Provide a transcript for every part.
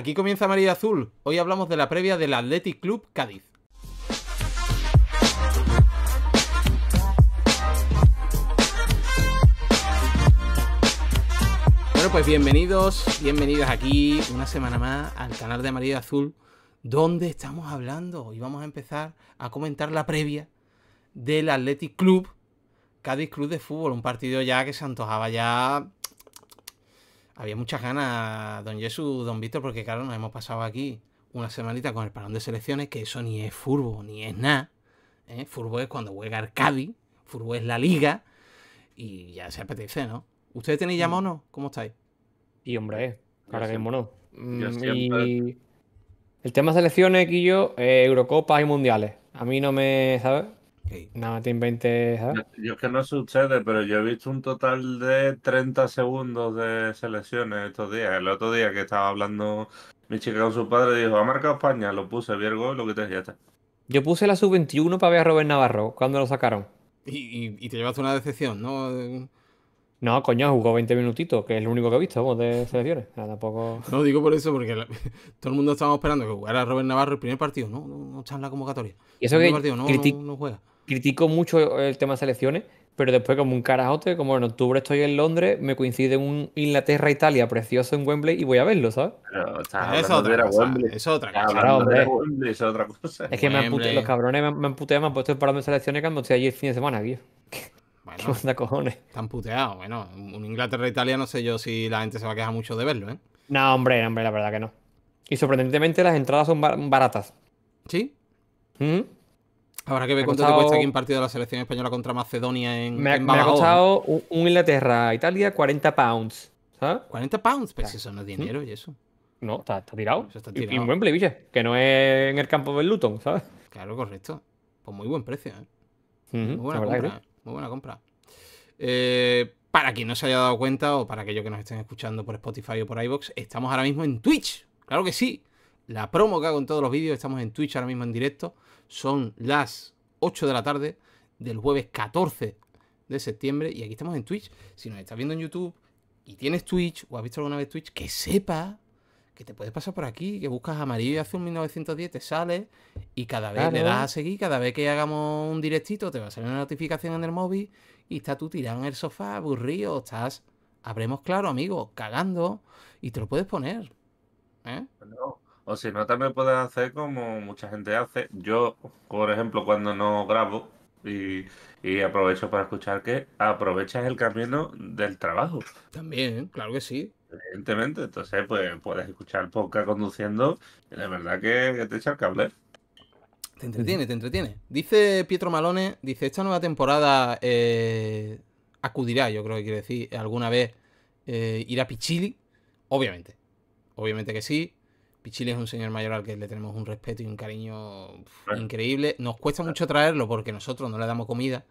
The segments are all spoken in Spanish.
Aquí comienza María Azul. Hoy hablamos de la previa del Athletic Club Cádiz. Bueno, pues bienvenidos, bienvenidas aquí una semana más al canal de María Azul, donde estamos hablando y vamos a empezar a comentar la previa del Athletic Club Cádiz Club de Fútbol, un partido ya que se antojaba ya había muchas ganas, don Jesús, don Víctor, porque claro, nos hemos pasado aquí una semanita con el parón de selecciones, que eso ni es furbo, ni es nada. ¿eh? Furbo es cuando juega el Cádiz, furbo es la liga, y ya se apetece, ¿no? ¿Ustedes tenéis ya mm. mono? ¿Cómo estáis? Y hombre, ahora que hay mono. Y el tema selecciones, aquí yo, eh, Eurocopas y Mundiales. A mí no me, ¿sabes? Nada, te inventes, ¿sabes? Yo, es que no sucede, pero yo he visto un total de 30 segundos de selecciones estos días. El otro día que estaba hablando mi chica con su padre, dijo, ha marcado España, lo puse, vi el gol, lo que te está. Yo puse la sub-21 para ver a Robert Navarro cuando lo sacaron. Y, te llevaste una decepción, ¿no? No, coño, jugó 20 minutitos, que es lo único que he visto vamos, de selecciones. tampoco... No, digo por eso, porque todo el mundo estaba esperando que jugara Robert Navarro el primer partido. No, no, está en la convocatoria. Y eso que partido, no, no, juega. Critico mucho el tema de selecciones, pero después como un carajote, como en octubre estoy en Londres, me coincide un Inglaterra-Italia precioso en Wembley y voy a verlo, ¿sabes? Pero es otra cosa. Es otra cosa. Es que me los cabrones me han puteado, me han puesto el parón de selecciones cuando estoy allí el fin de semana, tío. Bueno, ¿Qué cojones? Están puteados. Bueno, un Inglaterra-Italia no sé yo si la gente se va a quejar mucho de verlo, ¿eh? No, hombre, hombre, la verdad que no. Y sorprendentemente las entradas son baratas. ¿Sí? ¿Mm? Ahora que ve cuánto te cuesta aquí un partido de la selección española contra Macedonia en Me, me ha costado un, Inglaterra-Italia 40 pounds. ¿Sabes? 40 pounds, pero si eso no es dinero y eso. No, está, tirado. Eso está tirado. Y, en Wembley, ¿viste? Que no es en el campo del Luton, ¿sabes? Claro, correcto. Pues muy buen precio, ¿eh? muy buena compra. Muy buena compra. Eh, para quien no se haya dado cuenta o para aquellos que nos estén escuchando por Spotify o por iBox, estamos ahora mismo en Twitch. Claro que sí. La promo que hago en todos los vídeos, estamos en Twitch ahora mismo en directo. Son las 8 de la tarde del jueves 14 de septiembre y aquí estamos en Twitch. Si nos estás viendo en YouTube y tienes Twitch o has visto alguna vez Twitch, que sepa que te puedes pasar por aquí, que buscas amarillo y azul 1910, te sale y cada vez le das a seguir, cada vez que hagamos un directito te va a salir una notificación en el móvil y estás tú tirado en el sofá, aburrido, estás, habremos claro, amigo, cagando y te lo puedes poner. ¿eh? O si no, también puedes hacer como mucha gente hace. Yo, por ejemplo, cuando no grabo y, y aprovecho para escuchar que aprovechas el camino del trabajo. También, claro que sí. Evidentemente, entonces pues puedes escuchar podcast conduciendo y de verdad que, te echa el cable. Te entretiene, te entretiene. Dice Pietro Malone, dice, esta nueva temporada eh, acudirá, yo creo que quiere decir, alguna vez eh, ir a Pichili. Obviamente, obviamente que sí. Pichili es un señor mayor al que le tenemos un respeto y un cariño increíble. Nos cuesta mucho traerlo porque nosotros no le damos comida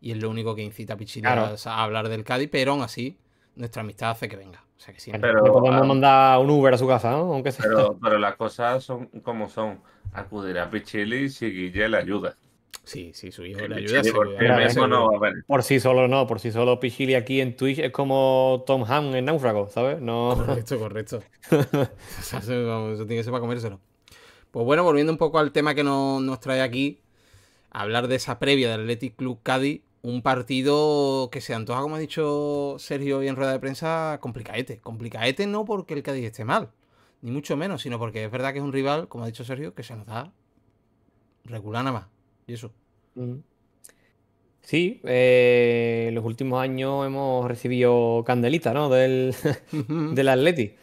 y es lo único que incita a Pichili a, hablar del Cádiz, pero aún así nuestra amistad hace que venga. O sea que siempre. Pero, podemos mandar un Uber a su casa, ¿no? Aunque sea. Pero, pero las cosas son como son. Acudir a Pichili si Guille le ayuda. Sí, sí, su hijo le ayuda. por, sí solo no, por sí solo Pichili aquí en Twitch es como Tom Ham en Náufrago, ¿sabes? No... Correcto, correcto. eso, tiene que ser para comérselo. Pues bueno, volviendo un poco al tema que nos, trae aquí, hablar de esa previa del Athletic Club Cádiz, un partido que se antoja, como ha dicho Sergio hoy en rueda de prensa, complicaete. Complicaete no porque el Cádiz esté mal, ni mucho menos, sino porque es verdad que es un rival, como ha dicho Sergio, que se nos da regular nada más. Y eso. Sí, eh, los últimos años hemos recibido candelita, ¿no? Del, del Atleti.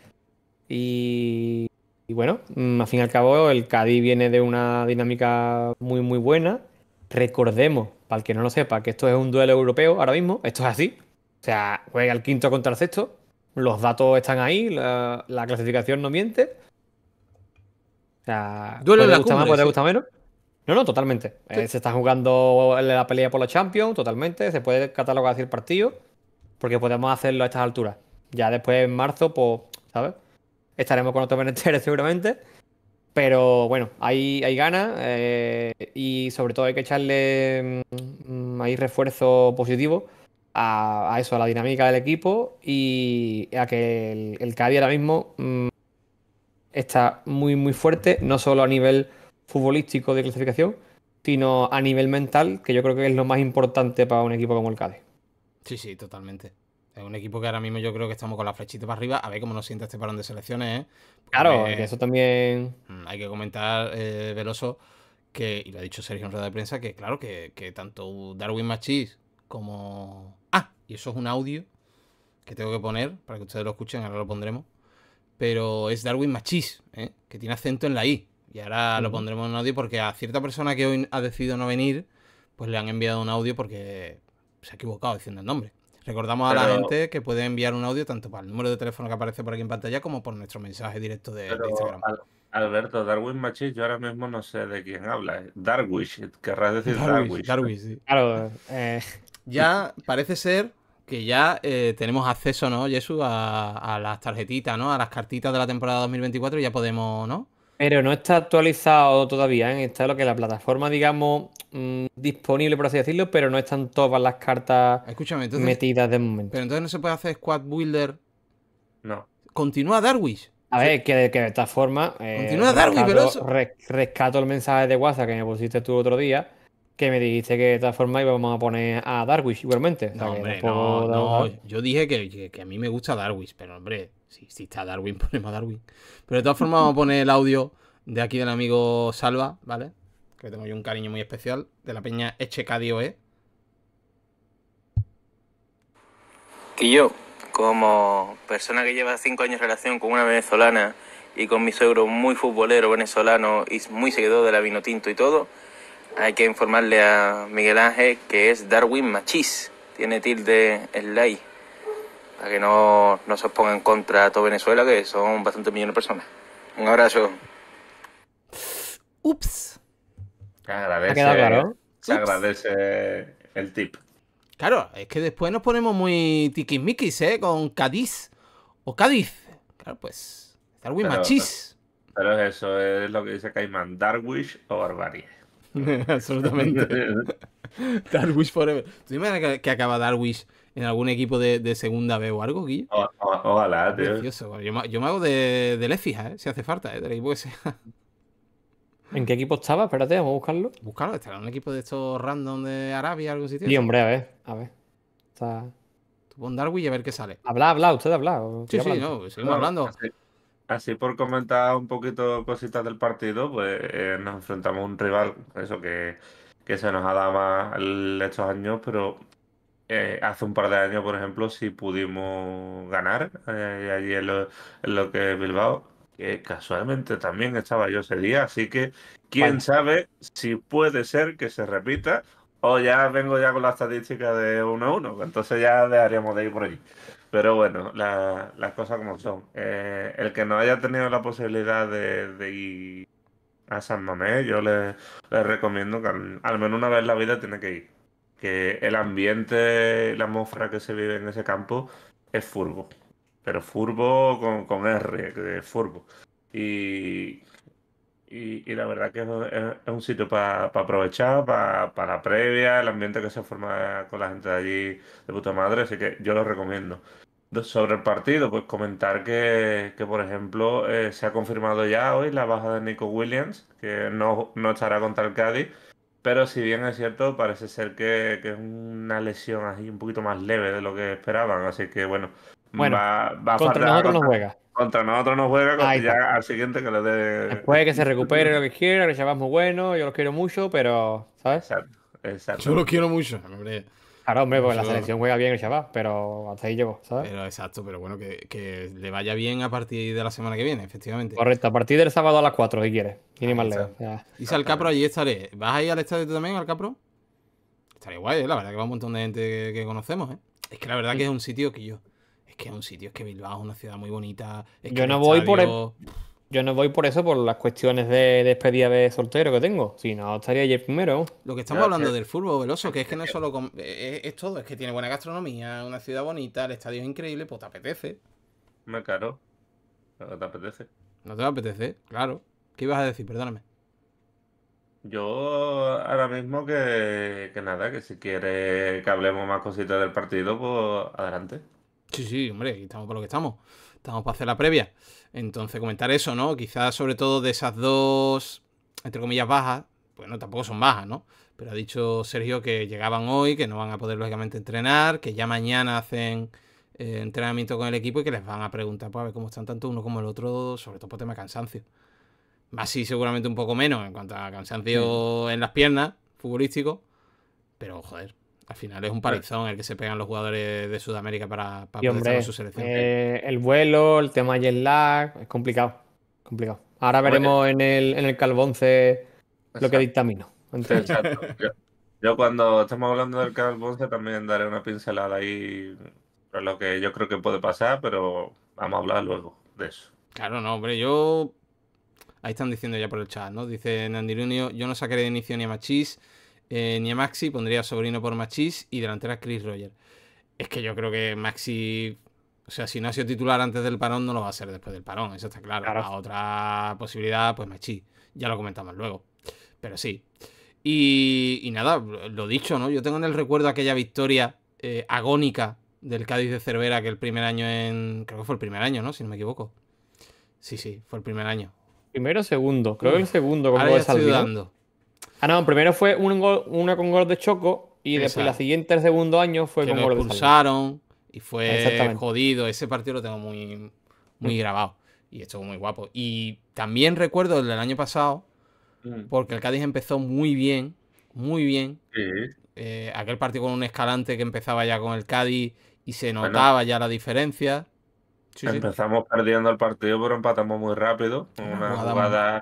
Y, y, bueno, mm, al fin y al cabo, el Cádiz viene de una dinámica muy, muy buena. Recordemos para el que no lo sepa, que esto es un duelo europeo ahora mismo, esto es así. O sea, juega el quinto contra el sexto, los datos están ahí, la, clasificación no miente. O sea, duelo puede gustar más, puede menos. No, no, totalmente. Eh, se está jugando la pelea por la Champions, totalmente. Se puede catalogar así el partido, porque podemos hacerlo a estas alturas. Ya después en marzo, pues, ¿sabes? Estaremos con otros menesteres seguramente. Pero bueno, hay, hay ganas eh, y sobre todo hay que echarle mm, ahí refuerzo positivo a, eso, a la dinámica del equipo y a que el, el Cádiz ahora mismo mm, está muy, muy fuerte, no solo a nivel futbolístico de clasificación, sino a nivel mental, que yo creo que es lo más importante para un equipo como el Cádiz. Sí, sí, totalmente. Es un equipo que ahora mismo yo creo que estamos con la flechita para arriba. A ver cómo nos sienta este parón de selecciones, ¿eh? claro, que eso también. Mm, hay que comentar, eh, Veloso, que, y lo ha dicho Sergio en rueda de prensa, que claro, que, tanto Darwin Machis como. Ah, y eso es un audio que tengo que poner para que ustedes lo escuchen, ahora lo pondremos. Pero es Darwin Machis, ¿eh? que tiene acento en la I. Y ahora lo pondremos en audio porque a cierta persona que hoy ha decidido no venir, pues le han enviado un audio porque se ha equivocado diciendo el nombre. Recordamos a la gente que puede enviar un audio tanto para el número de teléfono que aparece por aquí en pantalla como por nuestro mensaje directo de, Instagram. Alberto, Darwin Machis, yo ahora mismo no sé de quién habla. Darwish, querrás decir Darwish. Darwish, sí. Claro. Eh. Ya parece ser que ya eh, tenemos acceso, ¿no, Jesús? A, a, las tarjetitas, ¿no? A las cartitas de la temporada 2024 y ya podemos, ¿no? Pero no está actualizado todavía, ¿eh? Está lo que es la plataforma, digamos, mm, disponible, por así decirlo, pero no están todas las cartas metidas de momento. Pero entonces no se puede hacer Squad Builder. No. Continúa Darwish. A ver, que, de esta forma. Eh, Continúa Darwish, rescato, rescato el mensaje de WhatsApp que me pusiste tú otro día que me dijiste que de esta forma íbamos a poner a Darwish igualmente. No, hombre, no, no, Yo dije que, a mí me gusta Darwish, pero hombre, si, si está Darwin, ponemos a Darwin. Pero de todas formas vamos a poner el audio de aquí del amigo Salva, ¿vale? Que tengo yo un cariño muy especial, de la peña Echecadioe. Y yo, como persona que lleva cinco años relación con una venezolana y con mi suegro muy futbolero venezolano y muy seguidor de la vino tinto y todo, hay que informarle a Miguel Ángel que es Darwin Machis. Tiene tilde en la Para que no, no se ponga en contra a toda Venezuela, que son bastantes millones de personas. Un abrazo. Ups. Se agradece, Se agradece el tip. Claro, es que después nos ponemos muy tiquismiquis, ¿eh? Con Cádiz. O Cádiz. Claro, pues. Darwin Machis. Pero eso es lo que dice Caimán. Darwish o barbarie. Absolutamente. Darwish Forever. ¿Tú imaginas que, acaba Darwish en algún equipo de, segunda B o algo, Guille? ojalá, tío. Yo, me hago de, de Lefija, ¿eh? si hace falta, ¿eh? del equipo que sea. ¿En qué equipo estaba? Espérate, vamos a buscarlo. Buscarlo, estará en un equipo de estos random de Arabia, algo así. Sí, hombre, a ver, a ver. Está... Tú pon Darwin y a ver qué sale. Habla, habla, usted habla. Sí, sí, no, seguimos hablando. Así por comentar un poquito cositas del partido, pues eh, nos enfrentamos a un rival, eso que, se nos ha dado más estos años, pero eh, hace un par de años, por ejemplo, sí pudimos ganar eh, allí en lo, que es Bilbao, que casualmente también estaba yo ese día, así que quién sabe si puede ser que se repita o ya vengo ya con la estadística de 1 a 1, entonces ya dejaríamos de ir por allí. Pero bueno, las cosas como son. Eh, el que no haya tenido la posibilidad de, ir a San Mamés, yo le, recomiendo que al, menos una vez en la vida tiene que ir. Que el ambiente, la atmósfera que se vive en ese campo es furbo. Pero furbo con, con R, que es furbo. Y, y, la verdad que es, un sitio para aprovechar, para la previa, el ambiente que se forma con la gente de allí de puta madre, así que yo lo recomiendo. Sobre el partido, pues comentar que, por ejemplo, eh, se ha confirmado ya hoy la baja de Nico Williams, que no, no estará contra el Cádiz, pero si bien es cierto, parece ser que, es una lesión así un poquito más leve de lo que esperaban, así que bueno, va, va contra nosotros no juega. Contra nosotros no juega, ya al siguiente que le dé... Después que se recupere lo que quiera, que ya muy bueno, yo lo quiero mucho, pero, ¿sabes? Exacto, exacto. Yo lo quiero mucho, hombre. Claro, hombre, porque la selección juega bien el chaval, pero hasta ahí llegó, ¿sabes? Pero exacto, pero bueno, que, le vaya bien a partir de la semana que viene, efectivamente. Correcto, a partir del sábado a las 4, si quieres. Tiene más lejos. Y al Capro, allí estaré. ¿Vas a ir al estadio también, al Capro? Estaría guay, ¿eh? la verdad que va un montón de gente que, conocemos, ¿eh? Es que la verdad que es un sitio que yo. Es que es un sitio, es que Bilbao es una ciudad muy bonita. yo no voy por el yo no voy por eso, por las cuestiones de despedida de soltero que tengo. Si no, estaría ayer primero. Lo que estamos hablando del fútbol veloso, que es que no es solo. Es, todo, es que tiene buena gastronomía, una ciudad bonita, el estadio es increíble, pues te apetece. Me caro. No te apetece. No te apetece, claro. ¿Qué ibas a decir? Perdóname. Yo ahora mismo que, que nada, que si quiere que hablemos más cositas del partido, pues adelante. Sí, sí, hombre, estamos por lo que estamos. Estamos para hacer la previa. Entonces, comentar eso, ¿no? Quizás sobre todo de esas dos, entre comillas, bajas, bueno, tampoco son bajas, ¿no? Pero ha dicho Sergio que llegaban hoy, que no van a poder lógicamente entrenar, que ya mañana hacen eh, entrenamiento con el equipo y que les van a preguntar para ver cómo están tanto uno como el otro, sobre todo por tema de cansancio. Más sí, seguramente un poco menos en cuanto a cansancio en las piernas, futbolístico. Pero, joder, al final es un palizón el que se pegan los jugadores de Sudamérica para, para poder estar en su selección. Eh, el vuelo, el tema jet lag, es complicado. complicado. Ahora veremos en el, en el Calbonce lo que dictamino. Exacto. Yo, cuando estamos hablando del Calbonce también daré una pincelada ahí por lo que yo creo que puede pasar, pero vamos a hablar luego de eso. Claro, no, hombre, yo Ahí están diciendo ya por el chat, ¿no? Dice Nandilunio, yo no sacaré de inicio ni a Machís eh, ni a Maxi, pondría a Sobrino por Machís y delantera Chris Roger. Es que yo creo que Maxi, o sea, si no ha sido titular antes del parón, no lo va a ser después del parón, eso está claro. La otra posibilidad, pues Machís, ya lo comentamos luego. Pero sí. Y, nada, lo dicho, ¿no? Yo tengo en el recuerdo aquella victoria eh, agónica del Cádiz de Cervera que el primer año en... Creo que fue el primer año, ¿no? Si no me equivoco. Sí, sí, fue el primer año. Primero segundo. Creo que el segundo con gol de Ah, no, primero fue un gol, una con gol de Choco y después la siguiente, el segundo año, fue con gol de y fue jodido. Ese partido lo tengo muy, muy grabado y estuvo muy guapo. Y también recuerdo el del año pasado, mm. porque el Cádiz empezó muy bien, muy bien. Eh, aquel partido con un escalante que empezaba ya con el Cádiz y se notaba ya la diferencia. Empezamos perdiendo el partido, pero empatamos muy rápido. Una, jugada,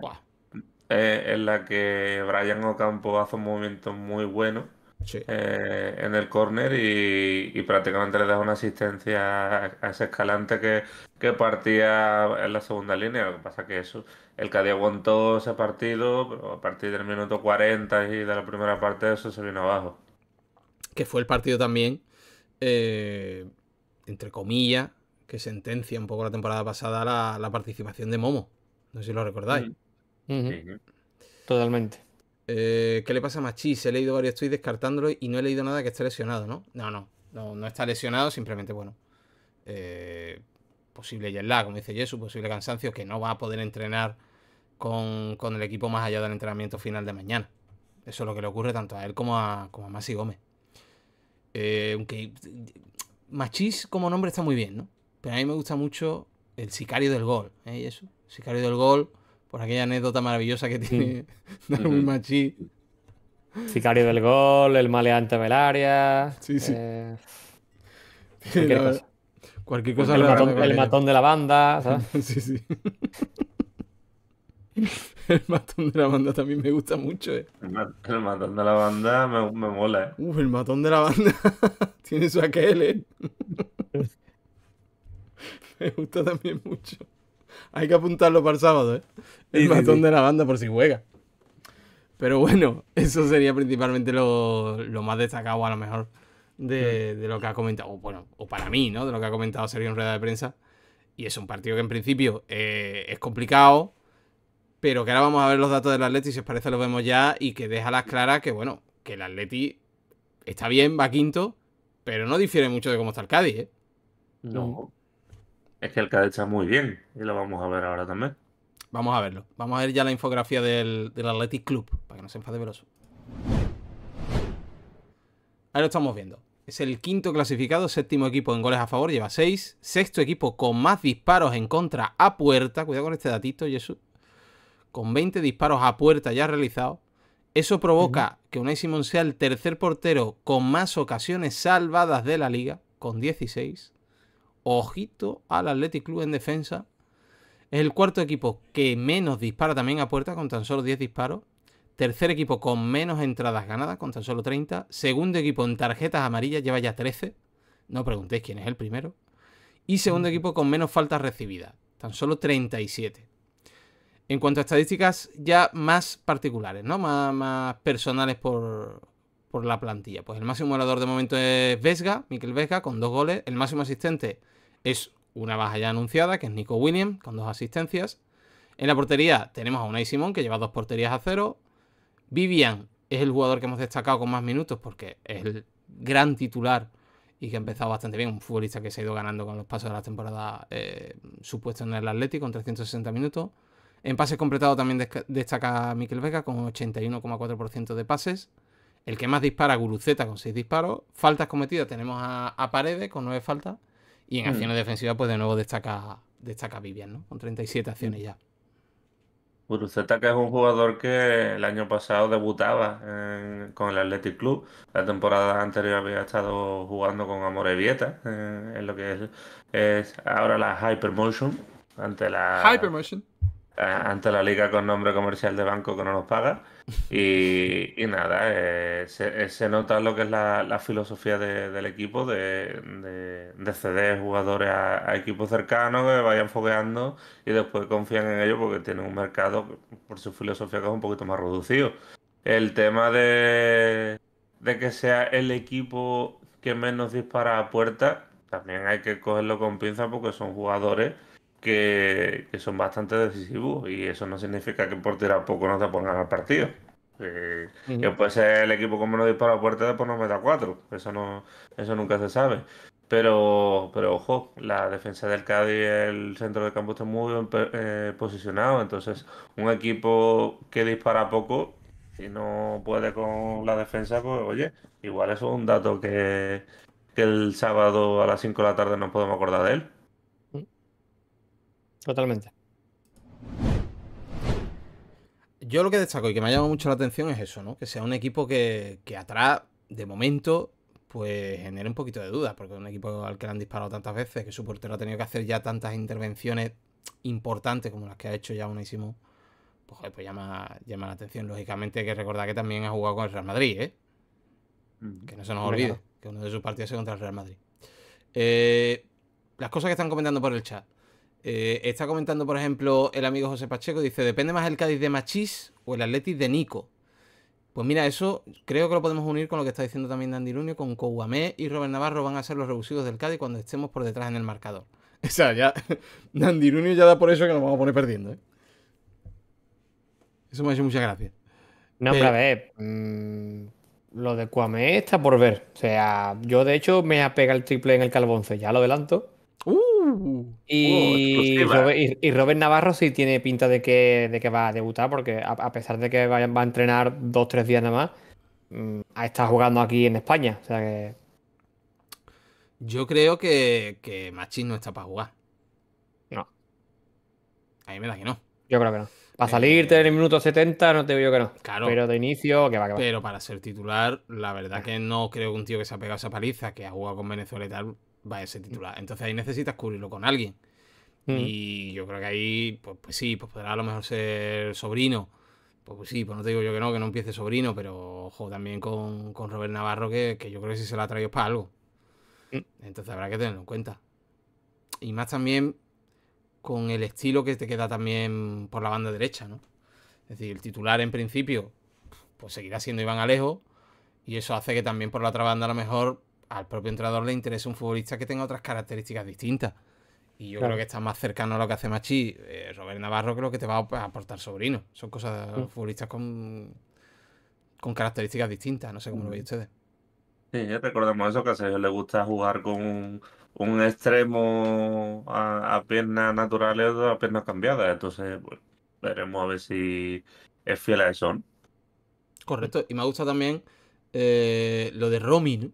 eh, en la que Brian Ocampo hace un movimiento muy bueno eh, en el córner y, prácticamente le da una asistencia a, ese escalante que, que, partía en la segunda línea. Lo que pasa que eso, el Cádiz aguantó ese partido, pero a partir del minuto 40 y de la primera parte eso se vino abajo. Que fue el partido también, eh, entre comillas, que sentencia un poco la temporada pasada la, participación de Momo. No sé si lo recordáis. Totalmente. Eh, ¿Qué le pasa a Machis? He leído varios tweets descartándolo y no he leído nada que esté lesionado, ¿no? No, no. No, está lesionado, simplemente, bueno. Eh, posible jet lag, como dice Jesús, posible cansancio, que no va a poder entrenar con, el equipo más allá del entrenamiento final de mañana. Eso es lo que le ocurre tanto a él como a, como a Masi Gómez. Eh, aunque Machis como nombre está muy bien, ¿no? Pero a mí me gusta mucho el sicario del gol. ¿eh? eso, sicario del gol, por aquella anécdota maravillosa que tiene Darwin Machi. Sicario del gol, el maleante Velaria. Sí, sí. Eh, cualquier, cosa. cualquier cosa. El, matón, de la banda, ¿sabes? sí, sí. El matón de la banda también me gusta mucho, eh. El, matón de la banda me, me mola, eh. Uf, el matón de la banda. Tiene su aquel, eh. me gusta también mucho. Hay que apuntarlo para el sábado, ¿eh? El matón de la banda por si juega. Pero bueno, eso sería principalmente lo, más destacado a lo mejor de, lo que ha comentado. O bueno, o para mí, ¿no? De lo que ha comentado Sergio en rueda de prensa. Y es un partido que en principio eh, es complicado, pero que ahora vamos a ver los datos del Atleti, si os parece lo vemos ya, y que deja las claras que, bueno, que el Atleti está bien, va quinto, pero no difiere mucho de cómo está el Cádiz, ¿eh? No. Es que el Cádiz está muy bien y lo vamos a ver ahora también. Vamos a verlo. Vamos a ver ya la infografía del, Athletic Club, para que no se enfade veloso. Ahí lo estamos viendo. Es el quinto clasificado, séptimo equipo en goles a favor, lleva seis. Sexto equipo con más disparos en contra a puerta. Cuidado con este datito, Jesús. Con 20 disparos a puerta ya realizados. Eso provoca que Unai Simón sea el tercer portero con más ocasiones salvadas de la liga, con 16. Ojito al Athletic Club en defensa. Es el cuarto equipo que menos dispara también a puerta con tan solo 10 disparos. Tercer equipo con menos entradas ganadas con tan solo 30. Segundo equipo en tarjetas amarillas lleva ya 13. No preguntéis quién es el primero. Y segundo equipo con menos faltas recibidas. Tan solo 37. En cuanto a estadísticas ya más particulares, ¿no? Más, más personales por, por la plantilla. Pues el máximo goleador de momento es Vesga, Miquel Vesga, con dos goles. El máximo asistente es una baja ya anunciada, que es Nico Williams, con dos asistencias. En la portería tenemos a Unai Simón, que lleva dos porterías a cero. Vivian es el jugador que hemos destacado con más minutos porque es el gran titular y que ha empezado bastante bien. Un futbolista que se ha ido ganando con los pasos de la temporada eh, en el Atlético con 360 minutos. En pases completados también destaca Miquel Vega con 81,4% de pases. El que más dispara, Guruceta, con 6 disparos. Faltas cometidas tenemos a, Paredes con 9 faltas. Y en mm. acciones defensivas, pues de nuevo destaca, destaca Vivian, ¿no? Con 37 acciones mm. ya. Guruceta, que es un jugador que el año pasado debutaba con el Athletic Club. La temporada anterior había estado jugando con Amorebieta, eh, en lo que es, es ahora la Hypermotion. Ante la, Hypermotion. Eh, ante la liga con nombre comercial de banco que no nos paga. Y, nada, eh, eh, se, nota lo que es la, filosofía del equipo de, ceder jugadores a, equipos cercanos que vayan fogueando y después confían en ellos porque tienen un mercado por su filosofía que es un poquito más reducido. El tema de, que sea el equipo que menos dispara a puerta, también hay que cogerlo con pinza porque son jugadores que, son bastante decisivos y eso no significa que por tirar poco no te pongan al partido. Eh, Que puede ser el equipo con menos disparo a puerta después no meta cuatro. Eso no, eso nunca se sabe. Pero, pero ojo, la defensa del Cádiz, el centro del campo está muy bien eh, posicionado. Entonces, un equipo que dispara poco, y no puede con la defensa, pues oye, igual eso es un dato que, que el sábado a las 5 de la tarde no podemos acordar de él. Totalmente. Yo lo que destaco y que me ha llamado mucho la atención es eso, ¿no? Que sea un equipo que, atrás, de momento, pues genere un poquito de dudas, porque es un equipo al que le han disparado tantas veces, que su portero ha tenido que hacer ya tantas intervenciones importantes como las que ha hecho ya unísimo, pues, pues llama, llama la atención. Lógicamente hay que recordar que también ha jugado con el Real Madrid, ¿eh? Que no se nos olvide, que uno de sus partidos es contra el Real Madrid. Eh, las cosas que están comentando por el chat. Eh, está comentando, por ejemplo, el amigo José Pacheco, dice, ¿depende más el Cádiz de Machís o el Atletis de Nico? Pues mira, eso creo que lo podemos unir con lo que está diciendo también Dandy Lunio, con Kouamé y Robert Navarro van a ser los revulsivos del Cádiz cuando estemos por detrás en el marcador. O sea, ya Dandy Lunio ya da por eso que nos vamos a poner perdiendo. ¿eh? Eso me ha hecho mucha gracia. No, pero a ver, mm, lo de Kouamé está por ver. O sea, yo de hecho me ha pegado el triple en el Calvonce, ya lo adelanto. Uh, y, Robert, Navarro sí tiene pinta de que, de que va a debutar, porque a, pesar de que va, a entrenar dos o tres días nada más, ha estado jugando aquí en España. O sea que... Yo creo que, que Machín no está para jugar. No. A mí me da que no. Yo creo que no. Para salirte en el minuto 70 no te digo que no. Claro. Pero de inicio, que va, que va. Pero para ser titular, la verdad que no creo que un tío que se ha pegado esa paliza, que ha jugado con Venezuela y tal, vaya a ser titular. Entonces ahí necesitas cubrirlo con alguien. Mm. Y yo creo que ahí, pues, pues, sí, pues podrá a lo mejor ser sobrino. Pues, pues, sí, pues no te digo yo que no, que no empiece sobrino, pero ojo, también con, con Robert Navarro, que, yo creo que sí se la ha traído para algo. Mm. Entonces habrá que tenerlo en cuenta. Y más también con el estilo que te queda también por la banda derecha, ¿no? Es decir, el titular en principio, pues seguirá siendo Iván Alejo. Y eso hace que también por la otra banda a lo mejor al propio entrenador le interesa un futbolista que tenga otras características distintas. Y yo creo que está más cercano a lo que hace Machi, eh, Robert Navarro, creo que te va a aportar sobrino. Son cosas, mm. futbolistas con, con características distintas. No sé cómo lo veis ustedes. Sí, recordemos eso, que a Sergio le gusta jugar con un, extremo a, piernas naturales o a piernas cambiadas. Entonces, pues, veremos a ver si es fiel a eso. Correcto. Y me gusta también eh, lo de Romy,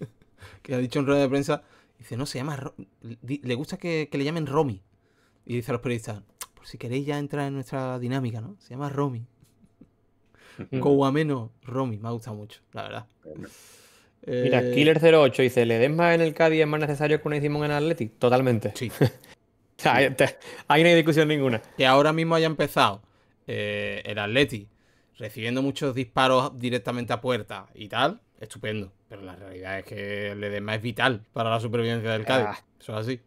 que ha dicho en rueda de prensa, dice, no, se llama... Le gusta que, le llamen Romy. Y dice a los periodistas, por si queréis ya entrar en nuestra dinámica, ¿no? Se llama Romy. Kouameno Romy, me ha gustado mucho, la verdad. Mira, eh, Killer08 dice, ¿le des más en el Cádiz es más necesario que una hicimos en Athletic? Totalmente. Sí. hay, no hay discusión ninguna. Que ahora mismo haya empezado eh, el Athletic recibiendo muchos disparos directamente a puerta y tal, estupendo. Pero la realidad es que el edema es vital para la supervivencia del Cádiz. Ah. Eso es así.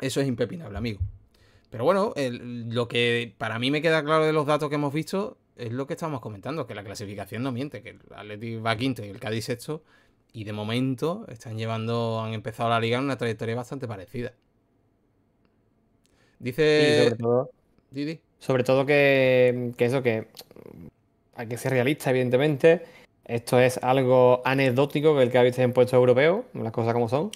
Eso es impepinable, amigo. Pero bueno, lo que para mí me queda claro de los datos que hemos visto es lo que estamos comentando, que la clasificación no miente, que el Atlético va quinto y el Cádiz sexto, y de momento están llevando, han empezado la liga en una trayectoria bastante parecida. Dice... sobre todo, Didi. Sobre todo que, que eso, que hay que ser realista, evidentemente. esto es algo anecdótico que el que habéis en puesto europeo, las cosas como son.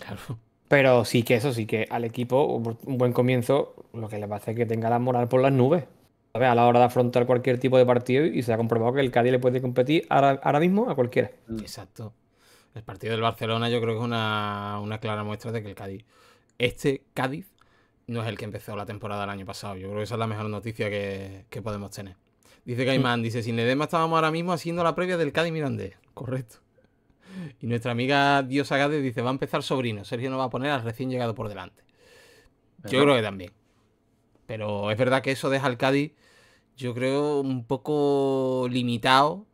Pero sí que eso, sí que al equipo, un buen comienzo, lo que le va a hacer es que tenga la moral por las nubes. A la hora de afrontar cualquier tipo de partido y se ha comprobado que el Cádiz le puede competir ahora, mismo a cualquiera. Exacto. El partido del Barcelona yo creo que es una, clara muestra de que el Cádiz, este Cádiz, no es el que empezó la temporada el año pasado. Yo creo que esa es la mejor noticia que, podemos tener. Dice Caimán, dice, sin Edema estábamos ahora mismo haciendo la previa del Cádiz Mirandés. Correcto. Y nuestra amiga Diosa Gade dice, va a empezar sobrino. Sergio no va a poner al recién llegado por delante. Yo creo que también. Pero es verdad que eso deja al Cádiz, yo creo, un poco limitado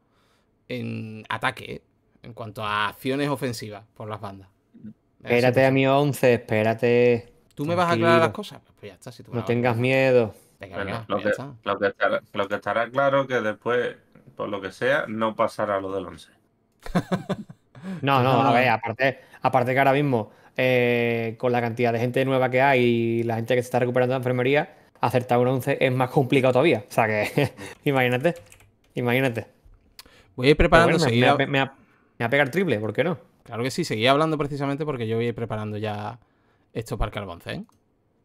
en ataque, ¿eh? en cuanto a acciones ofensivas por las bandas. Espérate a mi 11, espérate. ¿Tú me vas a aclarar las cosas? Pues ya está. Si tú no tengas miedo. Lo, que, estará, lo, que, estará, claro que después, por lo que sea, no pasará lo del 11. no, no, a ver, aparte, aparte que ahora mismo, eh, con la cantidad de gente nueva que hay y la gente que se está recuperando de la enfermería, acertar un 11 es más complicado todavía. O sea que, imagínate, imagínate. Voy a ir preparando. me, me, va a pegar triple, ¿por qué no? Claro que sí, seguía hablando precisamente porque yo voy a ir preparando ya esto para el carbonce. ¿eh?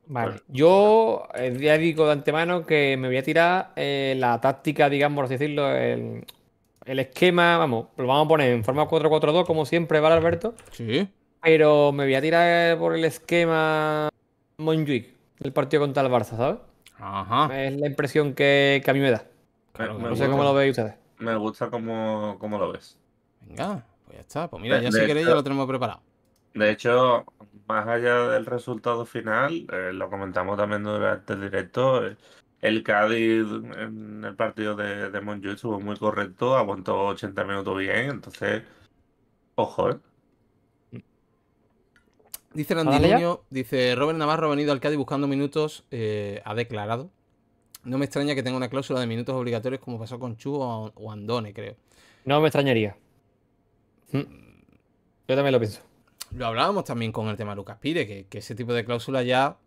Vale, yo eh, ya digo de antemano que me voy a tirar eh, la táctica, digamos, por así decirlo, el, esquema, vamos, lo vamos a poner en forma 4-4-2, como siempre, ¿vale, Alberto? Sí. Pero me voy a tirar por el esquema Monjuic, el partido contra el Barça, ¿sabes? Ajá. Es la impresión que, a mí me da. no sé cómo lo veis ustedes. Me gusta cómo, lo ves. Venga, pues ya está. Pues mira, ya si queréis ya lo tenemos preparado. De hecho, más allá del resultado final, eh, lo comentamos también durante el directo, eh, el Cádiz en el partido de, de Monjuic estuvo muy correcto, aguantó 80 minutos bien, entonces, ojo, ¿eh? Dice Randy dice Robert Navarro ha venido al Cádiz buscando minutos, eh, ha declarado. No me extraña que tenga una cláusula de minutos obligatorios como pasó con Chu o, Andone, creo. No me extrañaría. Mm. Yo también lo pienso. Lo hablábamos también con el tema de Lucas Pire, que, ese tipo de cláusulas ya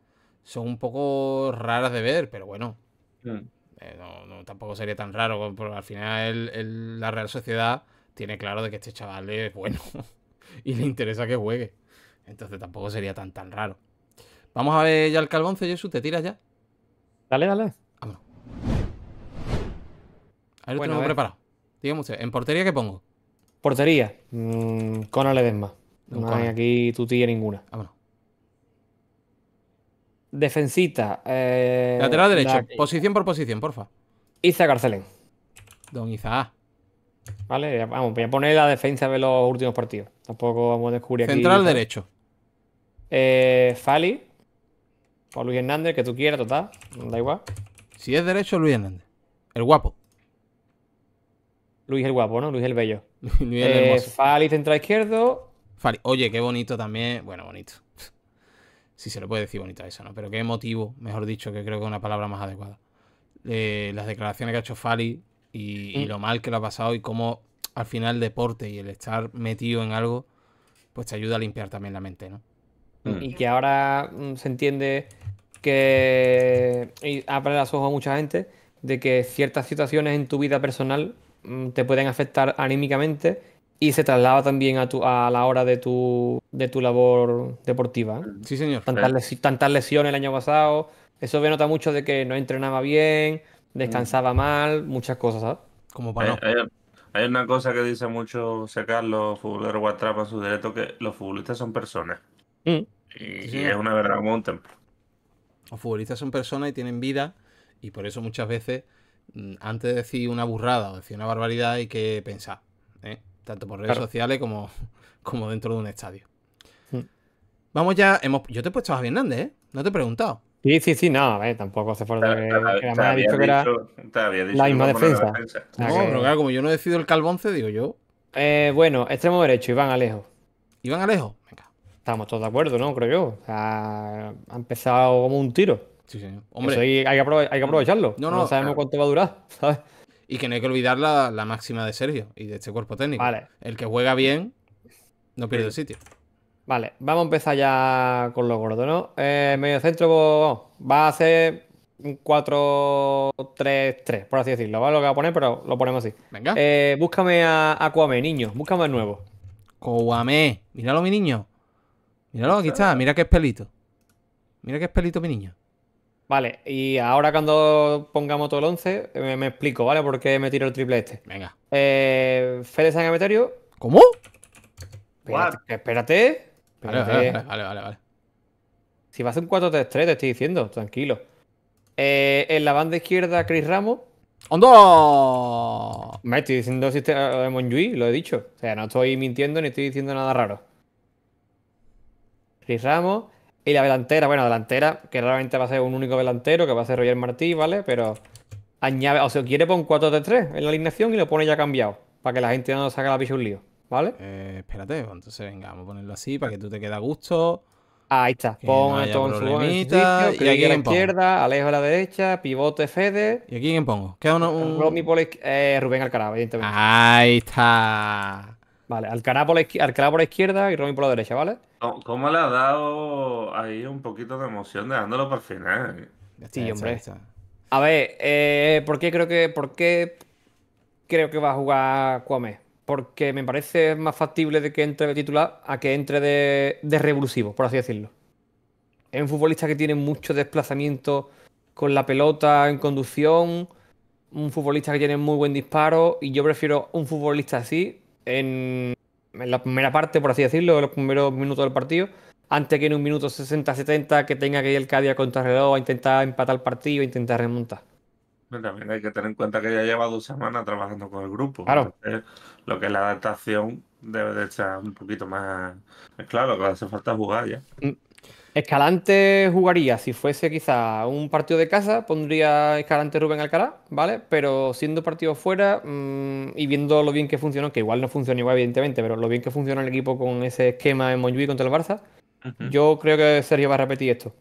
son un poco raras de ver, pero bueno. Mm. Eh, no, tampoco sería tan raro, porque al final la Real Sociedad tiene claro de que este chaval es bueno y le interesa que juegue. Entonces tampoco sería tan tan raro. Vamos a ver ya el calvonce, Jesús, ¿te tiras ya? Dale, dale. Vámonos. A ver, bueno, tengo preparado. Dígame usted, ¿en portería qué pongo? Portería, mmm, con Ledesma. No hay aquí tutilla ninguna. Vámonos. Defensita. Eh, Lateral derecho, posición por posición, porfa. Iza Carcelén. Don Iza. Vale, vamos, voy a poner la defensa de los últimos partidos. Tampoco vamos a descubrir aquí. Central derecho. Eh, Fali. O Luis Hernández, que tú quieras, total. Da igual. Si es derecho, Luis Hernández. El guapo. Luis el guapo, ¿no? Luis el bello. Luis el eh, Fali, central izquierdo. Oye, qué bonito también. Bueno, bonito. Si se le puede decir bonito a eso, ¿no? Pero qué emotivo, mejor dicho, que creo que es una palabra más adecuada. Eh, las declaraciones que ha hecho Fali y, y, mm. lo mal que lo ha pasado y cómo al final el deporte y el estar metido en algo, pues te ayuda a limpiar también la mente, ¿no? Mm. Y que ahora mm, se entiende que y abre los ojos a mucha gente de que ciertas situaciones en tu vida personal te pueden afectar anímicamente y se traslada también a, tu, a la hora de tu, de tu labor deportiva. Sí, señor. Tantas, lesiones el año pasado. Eso nota mucho de que no entrenaba bien, descansaba mal, muchas cosas, ¿sabes? Como para eh, no. Hay una cosa que dice mucho secar los futboleros WhatsApp en su directo, que los futbolistas son personas. Mm. Y, es una verdad como un templo. Los futbolistas son personas y tienen vida y por eso muchas veces mm, antes de decir una burrada o decir una barbaridad hay que pensar, ¿eh? Tanto por redes sociales como, como dentro de un estadio. Mm. Vamos ya, hemos, yo te he puesto a Javier Hernández, ¿eh? No te he preguntado. Sí, sí, sí, no, a ver, tampoco hace falta que, que me dicho que era la misma defensa. No, pero claro, como yo no decido el calvonce, digo yo. Eh, bueno, extremo derecho, Iván Alejo. ¿Iván Alejo? Venga. Estamos todos de acuerdo, ¿no? Creo yo. O sea, ha empezado como un tiro. Sí, señor. Hombre. hay, que aprovecharlo. No, no, no sabemos cuánto va a durar, ¿sabes? Y que no hay que olvidar la, la, máxima de Sergio y de este cuerpo técnico. Vale. El que juega bien no pierde el sitio. Vale, vamos a empezar ya con lo gordo, ¿no? Eh, medio centro va a ser un 4-3-3, por así decirlo. ¿vale? Lo que voy a poner, pero lo ponemos así. Venga. Eh, búscame a, a Kwame, niño. Búscame al nuevo. Kwame. Míralo, mi niño. Míralo, aquí está. Mira que es pelito. Mira que es pelito, mi niño. Vale, y ahora cuando pongamos todo el 11, me, explico, ¿vale? Por qué me tiro el triple este. Venga. Eh, Fede San Emeterio. ¿Cómo? Espérate. espérate. Vale, vale, vale, vale, vale. Si vas a un 4-3-3, te estoy diciendo, tranquilo. Eh, en la banda izquierda, Chris Ramos. ¡Hondo! Me estoy diciendo sistema de Monjui, lo he dicho. O sea, no estoy mintiendo ni estoy diciendo nada raro. Chris Ramos. Y la delantera, bueno, delantera, que realmente va a ser un único delantero, que va a ser Roger Martí, ¿vale? Pero añade, o sea, quiere poner 4-3 en la alineación y lo pone ya cambiado. Para que la gente no saque la picha un lío, ¿vale? Eh, espérate, entonces venga, vamos a ponerlo así para que tú te quede a gusto. Ahí está. Pon todo en su sitio, y aquí a la izquierda, Alejo a la derecha, pivote Fede. ¿Y aquí quién pongo? Queda un... eh, Rubén Alcaraz, evidentemente. Ahí está. Vale, Alcaraz por, la por la izquierda y Romy por la derecha, ¿vale? ¿Cómo le ha dado ahí un poquito de emoción dejándolo para el final? Sí, hombre. A ver, eh, ¿por qué creo que por qué creo que va a jugar Kwame? Porque me parece más factible de que entre de titular a que entre de, de revulsivo, por así decirlo. Es un futbolista que tiene mucho desplazamiento con la pelota en conducción, un futbolista que tiene muy buen disparo y yo prefiero un futbolista así en, la primera parte, por así decirlo, en los primeros minutos del partido, antes que en un minuto 60-70 que tenga que ir el Cádiz a contrarreloj a intentar empatar el partido e intentar remontar. También hay que tener en cuenta que ya lleva dos semanas trabajando con el grupo. Claro. lo que es la adaptación debe de estar un poquito más. Claro, que hace falta jugar ya. Escalante jugaría, si fuese quizá un partido de casa, pondría Escalante Rubén Alcalá, ¿vale? Pero siendo partido fuera mm, y viendo lo bien que funcionó, que igual no funciona igual, evidentemente, pero lo bien que funciona el equipo con ese esquema en Montjuic contra el Barça, yo creo que Sergio va a repetir esto.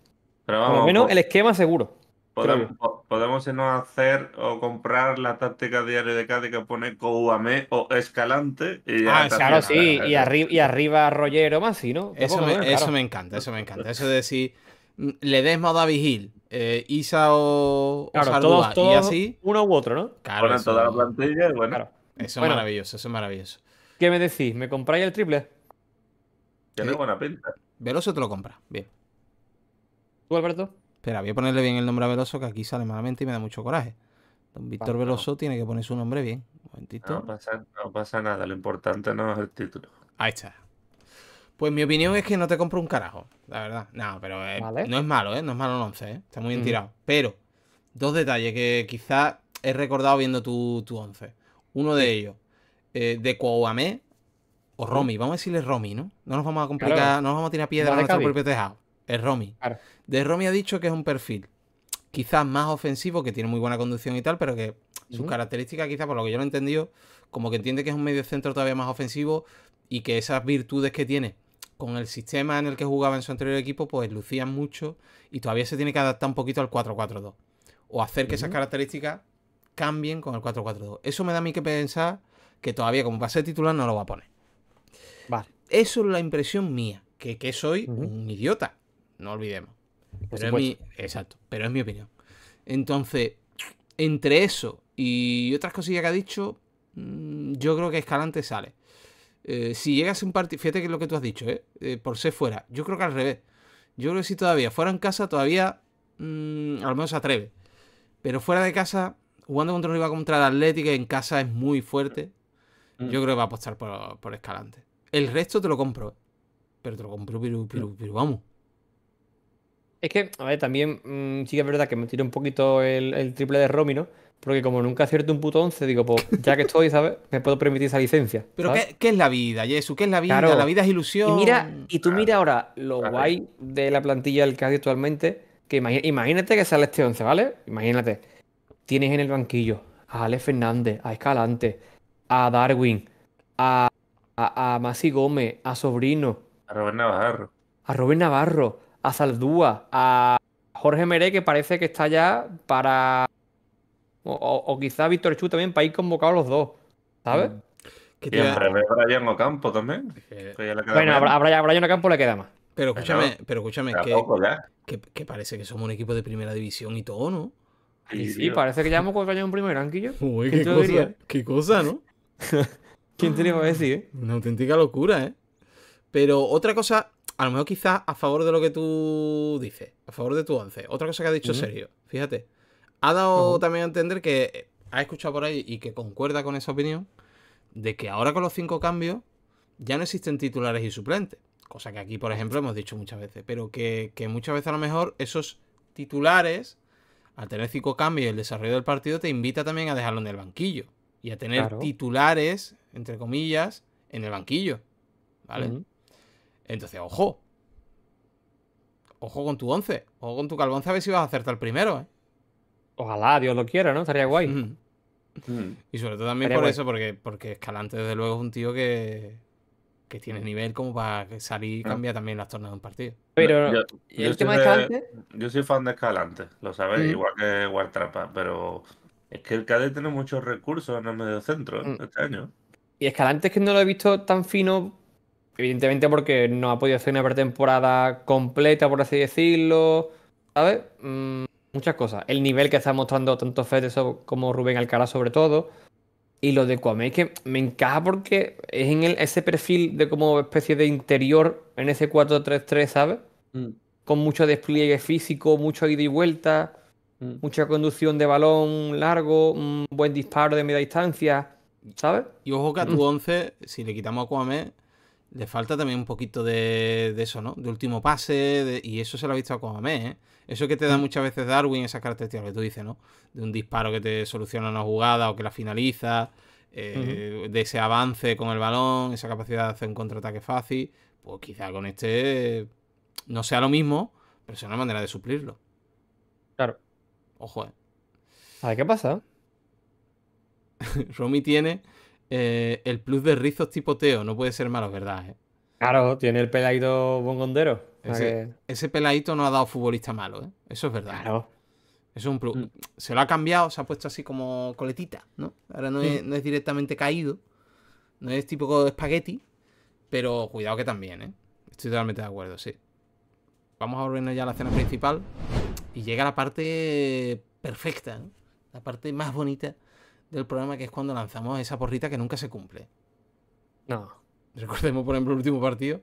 Pero vamos, Por lo menos el esquema seguro. Podemos, no hacer o comprar la táctica diaria de Cádiz que pone Kouame o Escalante. Y ah, claro, sí. Y, arriba, y arriba Roger o Masi, ¿no? Eso, me, eso me encanta, eso me encanta. Eso de decir, mm, le des a Vigil, eh, Isa o, claro, todos, y así. Uno u otro, ¿no? Claro. Ponen toda la plantilla y bueno. Eso es maravilloso, eso es maravilloso. ¿Qué me decís? ¿Me compráis el triple? Tiene buena pinta. Veloso te lo compra, bien. ¿Tú, Alberto? Espera, voy a ponerle bien el nombre a Veloso, que aquí sale malamente y me da mucho coraje. Don Víctor Veloso tiene que poner su nombre bien. Un momentito. No pasa, nada, lo importante no es el título. Ahí está. Pues mi opinión es que no te compro un carajo, la verdad. No, pero eh, no es malo, ¿eh? No es malo el 11, ¿eh? Está muy bien tirado. Pero, dos detalles que quizás he recordado viendo tu, tu 11. Uno de ellos, eh, de Kouamé o Romy. Vamos a decirle Romy, ¿no? No nos vamos a complicar, no nos vamos a tirar piedra a nuestro propio tejado. Es Romy. De Romy ha dicho que es un perfil quizás más ofensivo, que tiene muy buena conducción y tal, pero que sus características, quizás por lo que yo lo he entendido, como que entiende que es un medio centro todavía más ofensivo y que esas virtudes que tiene con el sistema en el que jugaba en su anterior equipo, pues lucían mucho y todavía se tiene que adaptar un poquito al 4-4-2. O hacer que esas características cambien con el 4-4-2. Eso me da a mí que pensar que todavía, como ser titular, no lo va a poner. Vale. Eso es la impresión mía, que, que soy un idiota no olvidemos. Pero es mi, exacto, pero es mi opinión. Entonces, entre eso y otras cosillas que ha dicho, mm, yo creo que Escalante sale. Eh, si llegas a un partido, fíjate que es lo que tú has dicho, ¿eh? ¿eh? por ser fuera, yo creo que al revés. Yo creo que si todavía fuera en casa, todavía mm, a lo menos se atreve. Pero fuera de casa, jugando contra un rival contra el Atlético, en casa es muy fuerte. Mm. Yo creo que va a apostar por, Escalante. El resto te lo compro, ¿eh? pero te lo compro, pero vamos. Es que, a ver, también mm, sí que es verdad que me tiro un poquito el, triple de Romy, ¿no? Porque como nunca acierto un puto 11, digo, pues ya que estoy, ¿sabes? Me puedo permitir esa licencia. Pero ¿qué, es la vida, Jesús? ¿Qué es la vida? La vida es ilusión. Y mira, y tú mira ahora lo guay de la plantilla del Cádiz actualmente, que imagínate que sale este 11, ¿vale? Imagínate. Tienes en el banquillo a Ale Fernández, a Escalante, a Darwin, a, a, a Masi Gómez, a Sobrino. A Robert Navarro. A Robert Navarro a Saldúa, a Jorge Meré, que parece que está ya para. O, quizá Víctor Chu también para ir convocados los dos, ¿sabes? Y en breve Brian Ocampo también. bueno, a Brian, Ocampo le queda más. Pero escúchame, pero escúchame, que, que, parece que somos un equipo de primera división y todo, ¿no? Sí, sí parece que ya hemos años en primer Anquillo. Uy, qué cosa, qué cosa, ¿no? ¿Quién te iba a decir, eh? Una auténtica locura, ¿eh? Pero otra cosa, a lo mejor quizás a favor de lo que tú dices, a favor de tu once. Otra cosa que ha dicho Sergio, fíjate. Ha dado también a entender que ha escuchado por ahí y que concuerda con esa opinión de que ahora con los cinco cambios ya no existen titulares y suplentes. Cosa que aquí, por ejemplo, hemos dicho muchas veces. Pero que, muchas veces a lo mejor esos titulares, al tener cinco cambios y el desarrollo del partido, te invita también a dejarlo en el banquillo. Y a tener titulares, entre comillas, en el banquillo. ¿Vale? Entonces, ojo. Ojo con tu once. Ojo con tu calvón, a ver si vas a acertar primero, ¿eh? Ojalá, Dios lo quiera, ¿no? Estaría guay. Mm. Y sobre todo también por eso, porque, porque Escalante, desde luego, es un tío que, que tiene nivel como para salir y cambiar también las tornas de un partido. Pero, yo, el tema de Escalante? Yo soy fan de Escalante, lo sabes, igual que Wartrapa, pero es que el KD tiene muchos recursos en el medio centro mm. este año. Y Escalante es que no lo he visto tan fino, evidentemente porque no ha podido hacer una pretemporada completa, por así decirlo, ¿sabes? Mm, muchas cosas. El nivel que está mostrando tanto Fede como Rubén Alcalá sobre todo. Y lo de Kwame es que me encaja porque es en ese perfil de como especie de interior en ese 4-3-3, ¿sabes? Mm. Con mucho despliegue físico, mucho ida y vuelta, mm. mucha conducción de balón largo, un buen disparo de media distancia, ¿sabes? Y ojo que a tu 11, mm. si le quitamos a Kwame, le falta también un poquito de, eso, ¿no? De último pase, y eso se lo ha visto a Kwame, ¿eh? Eso que te da muchas veces Darwin, esas características que tú dices, ¿no? De un disparo que te soluciona una jugada o que la finaliza, eh, de ese avance con el balón, esa capacidad de hacer un contraataque fácil, pues quizá con este no sea lo mismo, pero sea una manera de suplirlo. Claro. Ojo, ¿eh? A ver qué pasa. Romy tiene eh, el plus de rizos tipo Teo, no puede ser malo, ¿verdad? Eh? Claro, tiene el peladito bongondero. Ese, peladito no ha dado futbolista malo, ¿eh? Eso es verdad. Claro. es un plus. Mm. Se lo ha cambiado, se ha puesto así como coletita, ¿no? Ahora no, es, mm. directamente caído. No es tipo espagueti. Pero cuidado que también, ¿eh? Estoy totalmente de acuerdo, sí. Vamos a volvernos ya a la escena principal. Y llega la parte perfecta, ¿no? La parte más bonita del programa, que es cuando lanzamos esa porrita que nunca se cumple. No. Recordemos, por ejemplo, el último partido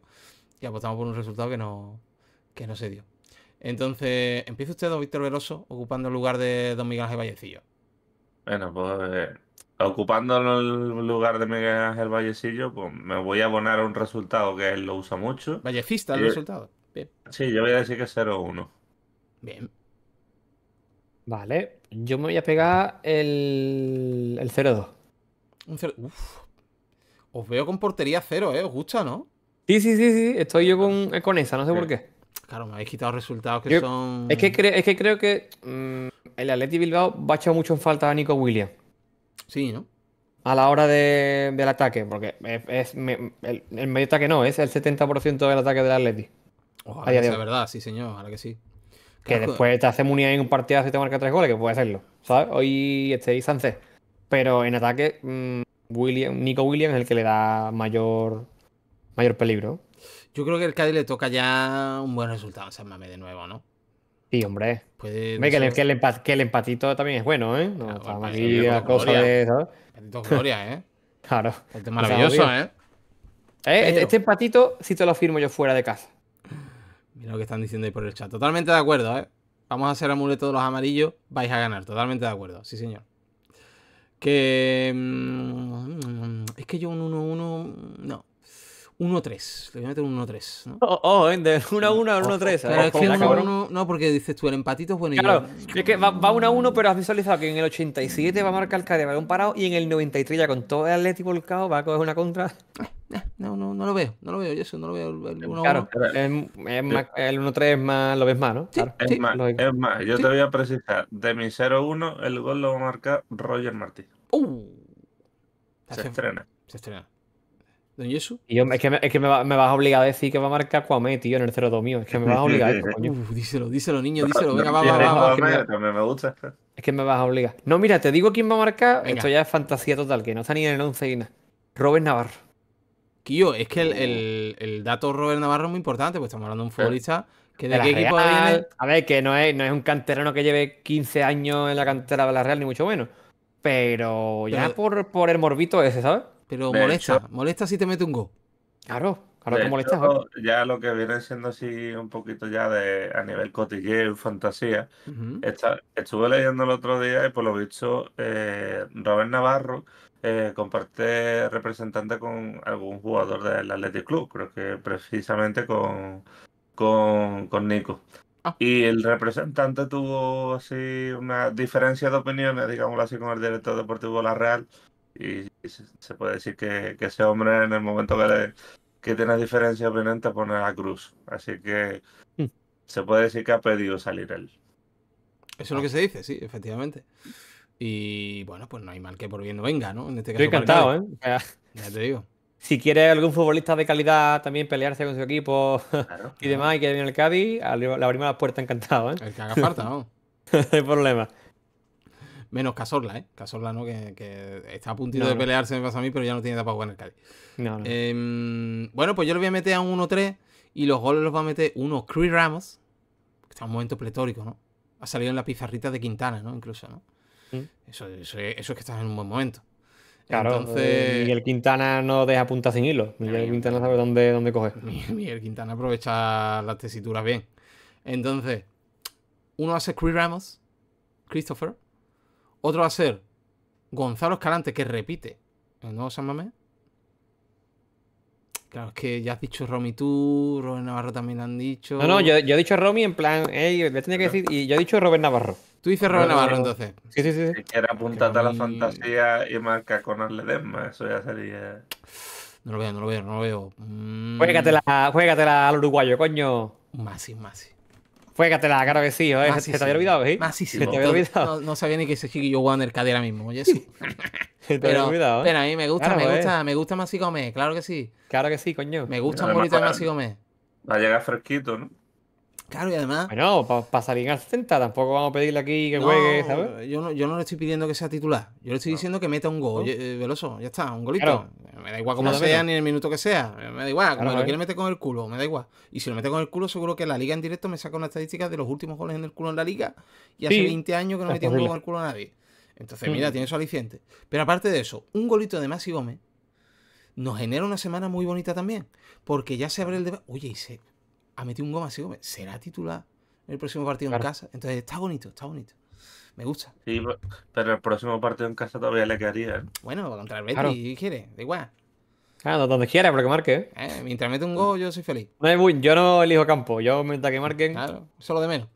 y apostamos por un resultado que no, que no se dio. Entonces, empieza usted, don Víctor Veloso, ocupando el lugar de don Miguel Ángel Vallecillo. Bueno, pues eh, ocupando el lugar de Miguel Ángel Vallecillo, pues me voy a abonar un resultado que él lo usa mucho. Vallecista el resultado. Bien. Sí, yo voy a decir que 0-1. Bien. Vale, yo me voy a pegar el, el 0-2. Un 0. Uf, os veo con portería cero, ¿eh? ¿Os gusta, no? Sí, sí, sí, sí. Estoy yo con, con esa, no sé por qué. Claro, me habéis quitado resultados que son. Es que, es que creo que mm, el Atleti Bilbao va a echar mucho en falta a Nico Williams. Sí, ¿no? A la hora del ataque, porque es, el, medio ataque no, es el 70% del ataque del Atleti. Ojalá que sea verdad, sí, señor, ojalá que sí. Que después te hace munía en un partido y te marca tres goles, que puede hacerlo, ¿sabes? Hoy este Sánchez. Pero en ataque, mm, William, Nico Williams es el que le da mayor, mayor peligro. Yo creo que el Cádiz le toca ya un buen resultado en San Mame de nuevo, ¿no? Sí, hombre. que, el, empatito también es bueno, ¿eh? No, está aquí la cosa de. Empatito gloria, ¿eh? claro. Este es maravilloso, ¿eh? ¿eh? Este, este, empatito sí te lo firmo yo fuera de casa. Mira lo que están diciendo ahí por el chat. Totalmente de acuerdo, ¿eh? Vamos a hacer amuleto de los amarillos. Vais a ganar. Totalmente de acuerdo. Sí, señor. Que. Mm, es que yo un 1-1. No. 1-3. Le voy a meter un 1-3. ¿no? Oh, oh, de 1-1 a 1-3. Pero es que 1-1. No, porque dices tú, el empatito es bueno. Claro, es que va 1-1, pero has visualizado que en el 87 va a marcar el Cádiz balón parado y en el 93 ya con todo el Atlético volcado va a coger una contra. Eh, eh, no, no, no lo veo. No lo veo, eso no lo veo. El 1-1. Claro, el 1-3 es más, lo ves más, ¿no? claro. es, más, es, más, yo te voy a precisar. De mi 0-1, el gol lo va a marcar Roger Martí. Uh. Se estrena. Se estrena. ¿Don Yesu? Y yo, es que, me, es que me, va, me, vas a obligar a decir que va a marcar Kwame, tío, en el 0-2 mío. Es que me vas a obligar a eso, coño. Uh, díselo, díselo, niño, díselo. Venga, va, va, va. Es que me, me gusta. Es que me vas a obligar. No, mira, te digo quién va a marcar. Esto ya es fantasía total, que no está ni en el 11 y nada. Robert Navarro. Quillo, es que el, dato Robert Navarro es muy importante, pues estamos hablando de un futbolista que de, qué equipo viene. A ver, que no es, no es un canterano que lleve 15 años en la cantera de la Real, ni mucho menos. Pero ya por, por el morbito ese, ¿sabes? Pero molesta, molesta si te mete un go. Claro, claro que molesta. ya lo que viene siendo así un poquito ya de a nivel cotilleo, fantasía. estuve leyendo el otro día y por lo visto eh, Robert Navarro eh, comparte representante con algún jugador del Athletic Club, creo que precisamente con, con, con Nico. Ah. Y el representante tuvo así una diferencia de opiniones, digámoslo así, con el director deportivo de la Real. Y, se puede decir que, ese hombre en el momento que, que tiene diferencia de opinión te pone a cruz. Así que hmm. se puede decir que ha pedido salir él. Eso es lo que se dice, sí, efectivamente. Y bueno, pues no hay mal que por bien no venga, ¿no? En este caso, Estoy encantado, ¿eh? Ya te digo. Si quiere algún futbolista de calidad también pelearse con su equipo y demás y que viene el Cádiz, le abrimos las puertas encantado, ¿eh? El que haga falta, ¿no? no hay problema. Menos Casorla, ¿eh? Casorla, ¿no? Que, está a puntito de pelearse, me pasa a mí, pero ya no tiene jugar en el Cádiz. No, em, bueno, pues yo le voy a meter a un 1-3 y los goles los va a meter uno Chris Ramos, que está en un momento pletórico, ¿no? Ha salido en la pizarrita de Quintana, ¿no? Incluso, ¿no? Mm. Eso, eso, es que estás en un buen momento. Claro, Entonces... Eh, Miguel Quintana no deja punta sin hilo. Miguel Quintana sabe dónde, dónde coger. Miguel Quintana aprovecha las tesituras bien. Entonces, uno va a ser Chris Ramos, Christopher. Otro va a ser Gonzalo Escalante, que repite el nuevo San Mamés. Claro, es que ya has dicho Romy tú, Robert Navarro también han dicho. No, no, yo, he dicho Romy en plan, le tenía que decir, y yo he dicho Robert Navarro. Tú dices Robert Navarro entonces. Sí, sí, sí. Si quieres apuntarte a la fantasía y marca con Ledesma, eso ya sería. No lo veo, no lo veo, no lo veo. Mm. Juégatela, al uruguayo, coño. Masi, Masi. Juégatela, claro que sí, ¿eh? Se te había olvidado, ¿eh? Masi, sí. Se te había olvidado. No, sabía ni que ese chiquillo jugaba en el ahora mismo, oye, sí. Se te había olvidado, ¿eh? Pero a mí me gusta, me gusta, me gusta Masi Gómez, claro que sí. Claro que sí, coño. Me gusta un bonito de Masi Gómez. Va a llegar fresquito, ¿no? Claro, y además. Bueno, para salir al 60 tampoco vamos a pedirle aquí que juegue, ¿sabes? Yo no, yo no le estoy pidiendo que sea titular. Yo le estoy diciendo que meta un gol. Eh, veloso, ya está, un golito. Me da igual cómo sea ni el minuto que sea. Me da igual. Como lo quiere meter con el culo, me da igual. Y si lo mete con el culo, seguro que la liga en directo me saca una estadística de los últimos goles en el culo en la liga. Y hace 20 años que no metía un gol en el culo a nadie. Entonces, mm. mira, tiene su aliciente. Pero aparte de eso, un golito de Masi Gómez nos genera una semana muy bonita también. Porque ya se abre el debate. Oye, y se ha metido un gol Masi Gómez. ¿Será titular? el próximo partido en casa. Entonces está bonito, está bonito. Me gusta. Sí, pero el próximo partido en casa todavía le quedaría. ¿eh? Bueno, contra el Betis, si quiere, da igual. Claro, donde quiera, pero que marque. ¿eh? eh mientras mete un gol, yo soy feliz. yo no elijo campo, yo mientras que marquen. Claro, eso lo de menos.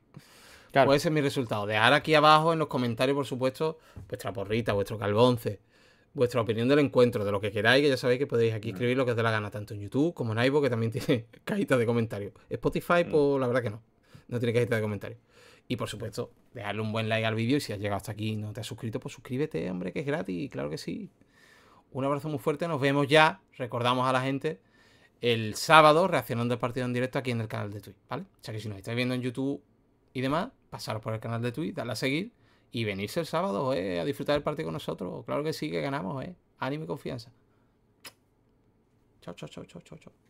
Claro. Puede ser mi resultado. Dejar aquí abajo en los comentarios, por supuesto, vuestra porrita, vuestro calbonce, vuestra opinión del encuentro, de lo que queráis, que ya sabéis que podéis aquí mm. escribir lo que os dé la gana, tanto en YouTube como en iVoox, que también tiene cajitas de comentarios. Spotify, mm. pues la verdad que no no tiene cajita de comentarios. Y por supuesto, dejarle un buen like al vídeo y si has llegado hasta aquí y no te has suscrito, pues suscríbete, hombre, que es gratis, claro que sí. Un abrazo muy fuerte, nos vemos ya, recordamos a la gente, el sábado reaccionando al partido en directo aquí en el canal de Twitch, ¿vale? O sea que si nos estáis viendo en YouTube y demás, pasaros por el canal de Twitch, darle a seguir y venirse el sábado eh, a disfrutar del partido con nosotros. Claro que sí, que ganamos, ¿eh? Ánimo y confianza. Chao, chao, chao, chao, chao, chao.